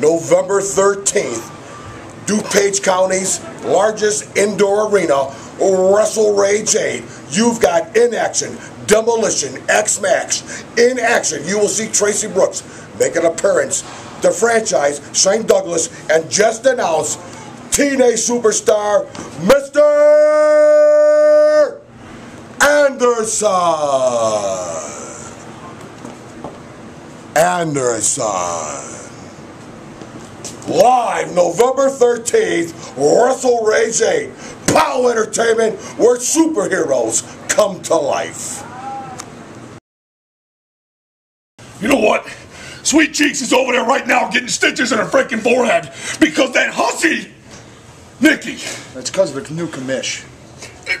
November 13th, DuPage County's largest indoor arena, Wrestle Rage 8. You've got in action, Demolition, X Max. In action, you will see Tracy Brooks make an appearance. The franchise, Shane Douglas, and just announced teenage superstar, Mr. Anderson. Anderson. Live November 13th, Wrestle Rage 8. POWW Entertainment, where superheroes come to life. You know what? Sweet Cheeks is over there right now getting stitches in her freaking forehead because that hussy, Nikki. That's because of the new commish.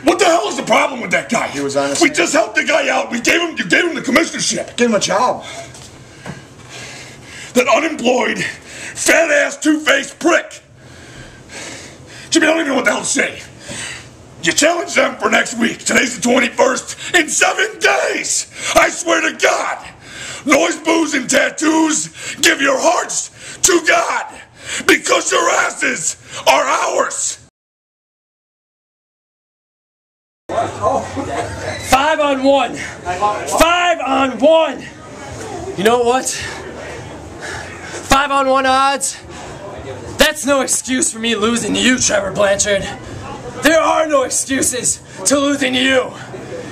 What the hell is the problem with that guy? He was honest. We just helped the guy out. We gave him, you gave him the commissionership. Give him a job. That unemployed, fat ass, two faced prick. Jimmy, I don't even know what the hell to say. You challenge them for next week. Today's the 21st. In seven days! I swear to God! Noise, booze, and tattoos, give your hearts to God! Because your asses are ours! Five on one. Five on one. You know what? Five on one odds. That's no excuse for me losing to you, Trevor Blanchard. There are no excuses to losing to you.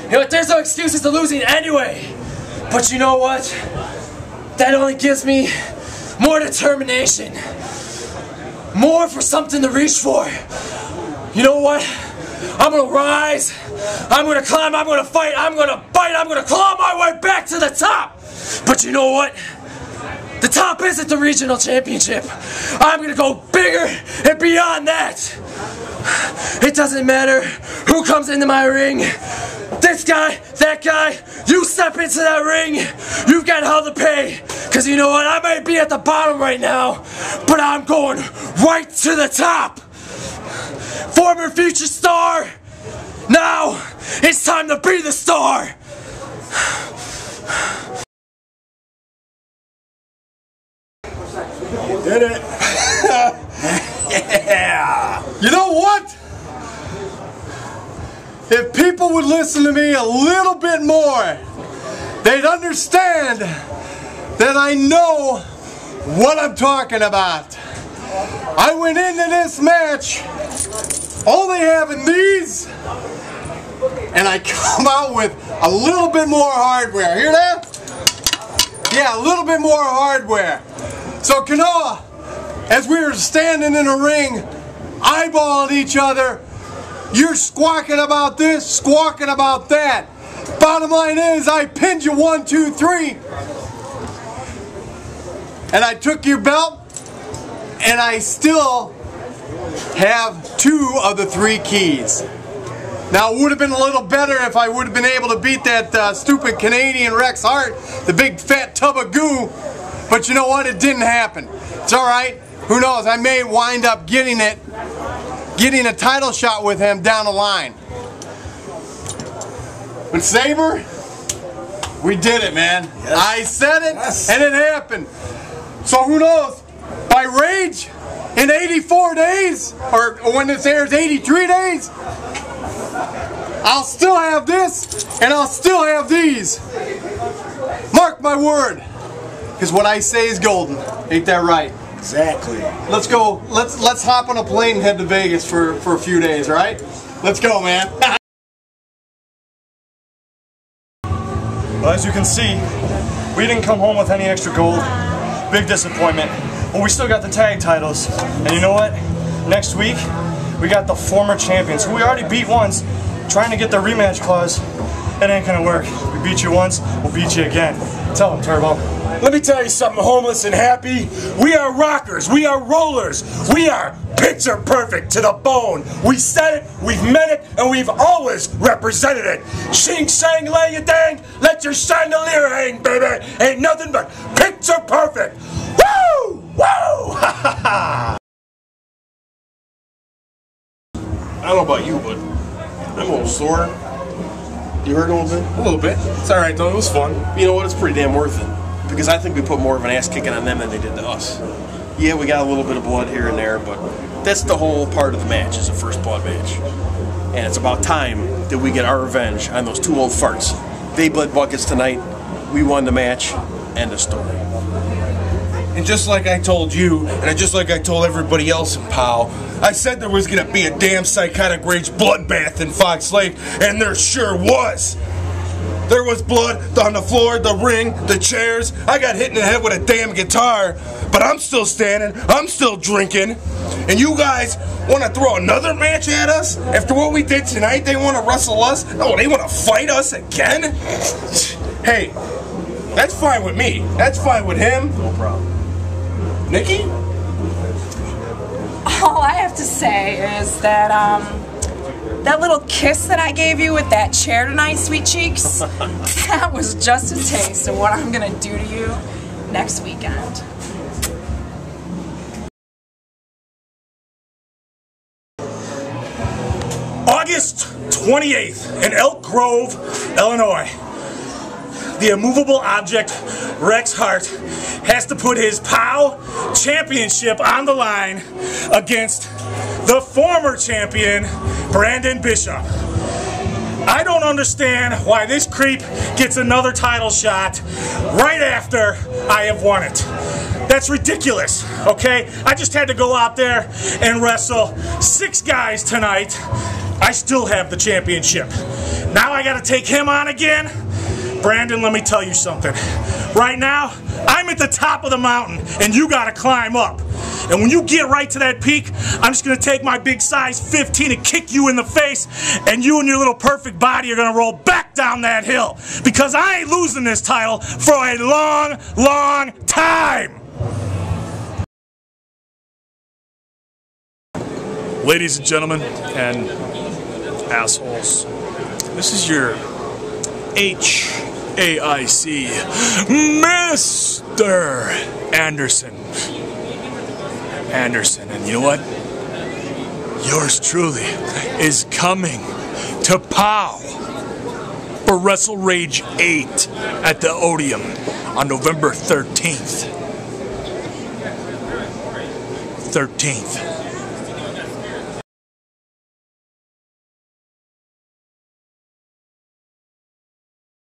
You know what? There's no excuses to losing anyway. But you know what? That only gives me more determination. More for something to reach for. You know what? I'm gonna rise. I'm gonna climb. I'm gonna fight. I'm gonna bite. I'm gonna claw my way back to the top. But you know what? The top isn't the regional championship. I'm gonna go bigger and beyond that. It doesn't matter who comes into my ring. This guy, that guy, you step into that ring, you've got hell to pay. Cause you know what? I might be at the bottom right now, but I'm going right to the top. Former future star. Now it's time to be the star. Did it. yeah. You know what? If people would listen to me a little bit more, they'd understand that I know what I'm talking about. I went into this match only having these, and I come out with a little bit more hardware. Hear that? Yeah, a little bit more hardware. So Kanoa, as we were standing in a ring, eyeballing each other, you're squawking about this, squawking about that. Bottom line is, I pinned you one, two, three, and I took your belt, and I still have two of the three keys. Now, it would have been a little better if I would have been able to beat that uh, stupid Canadian Rex Hart, the big fat tub of goo. But you know what? It didn't happen. It's all right. Who knows? I may wind up getting it, getting a title shot with him down the line. But Saber, we did it, man. I said it, and it happened. So who knows? By Rage, in 84 days, or when this airs, 83 days, I'll still have this, and I'll still have these. Mark my word. Because what I say is golden. Ain't that right? Exactly. Let's go. Let's let's hop on a plane and head to Vegas for, for a few days, all right? Let's go, man. Well, as you can see, we didn't come home with any extra gold. Big disappointment. But we still got the tag titles. And you know what? Next week, we got the former champions, who we already beat once, trying to get the rematch clause. It ain't gonna work. We beat you once, we'll beat you again. Tell them, Turbo. Let me tell you something, homeless and happy. We are rockers. We are rollers. We are picture perfect to the bone. We said it, we've meant it, and we've always represented it. Shing, shang, lay you dang. Let your chandelier hang, baby. Ain't nothing but picture perfect. Woo! Woo! Ha ha ha! I don't know about you, but I'm a little sore. You hurt a little bit? A little bit. It's all right though. It was fun. You know what? It's pretty damn worth it. Because I think we put more of an ass kicking on them than they did to us. Yeah, we got a little bit of blood here and there, but that's the whole part of the match. Is a first blood match, and it's about time that we get our revenge on those two old farts. They bled buckets tonight. We won the match. End of story. And just like I told you, and just like I told everybody else in POWW, I said there was gonna be a damn psychotic rage bloodbath in Fox Lake, and there sure was. There was blood on the floor, the ring, the chairs. I got hit in the head with a damn guitar, but I'm still standing, I'm still drinking. And you guys want to throw another match at us? After what we did tonight, they want to wrestle us? No, they want to fight us again? Hey, that's fine with me. That's fine with him. No problem. Nikki? All I have to say is that um, that little kiss that I gave you with that chair tonight, sweet cheeks, that was just a taste of what I'm gonna do to you next weekend. August 28th in Elk Grove, Illinois. The immovable object, Rex Hart, has to put his POWW championship on the line against the former champion, Brandon Bishop. I don't understand why this creep gets another title shot right after I have won it. That's ridiculous, okay? I just had to go out there and wrestle six guys tonight. I still have the championship. Now I gotta take him on again? Brandon, let me tell you something. Right now, I'm at the top of the mountain, and you gotta climb up. And when you get right to that peak, I'm just gonna take my big size 15 and kick you in the face, and you and your little perfect body are gonna roll back down that hill. Because I ain't losing this title for a long, long time. Ladies and gentlemen, and assholes, this is your HAIC, Mr. Anderson. Anderson, and you know what? Yours truly is coming to POWW for Wrestle Rage 8 at the Odeum on November 13th. 13th.